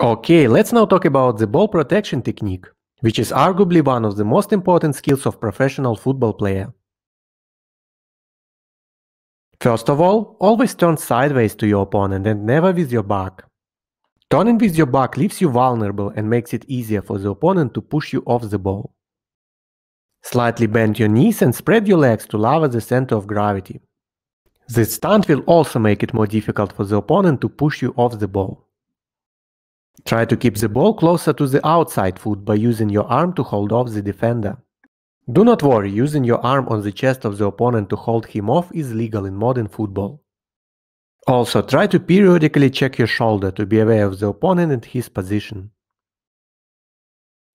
Okay, let's now talk about the ball protection technique, which is arguably one of the most important skills of professional football player. First of all, always turn sideways to your opponent and never with your back. Turning with your back leaves you vulnerable and makes it easier for the opponent to push you off the ball. Slightly bend your knees and spread your legs to lower the center of gravity. This stunt will also make it more difficult for the opponent to push you off the ball. Try to keep the ball closer to the outside foot by using your arm to hold off the defender. Do not worry, using your arm on the chest of the opponent to hold him off is legal in modern football. Also, try to periodically check your shoulder to be aware of the opponent and his position.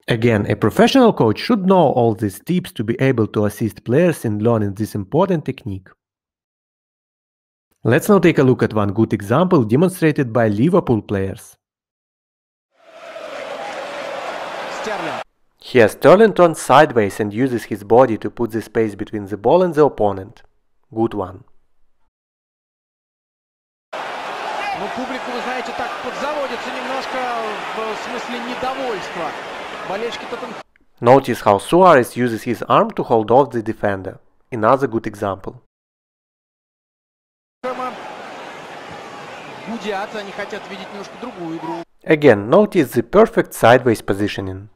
Again, a professional coach should know all these tips to be able to assist players in learning this important technique. Let's now take a look at one good example demonstrated by Liverpool players. Sterling. Here Sterling turns sideways and uses his body to put the space between the ball and the opponent. Good one. Ну, публику, вы знаете, так подзаводится немножко в смысле недовольства. Болельщики Тоттенхэма Notice how Suarez uses his arm to hold off the defender. Another good example. гудят, они хотят видеть немножко другую игру Again, notice the perfect sideways positioning.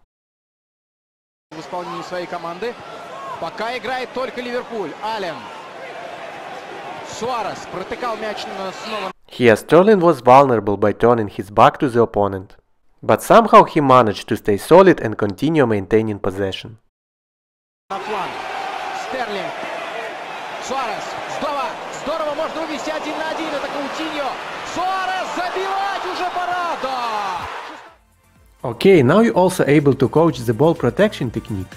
В исполнении своей команды. Пока играет только Ливерпуль. Аллен. Суарес протыкал мяч снова Here Sterling was vulnerable by turning his back to the opponent. But somehow he managed to stay solid and continue maintaining possession. на фланг. Стерлинг. Суарес. Здорово. Здорово. Можно вывести один на один. Это Okay, now you're also able to coach the ball protection technique.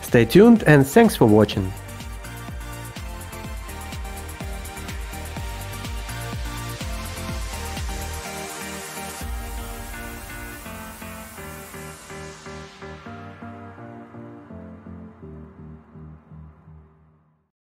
Stay tuned and thanks for watching.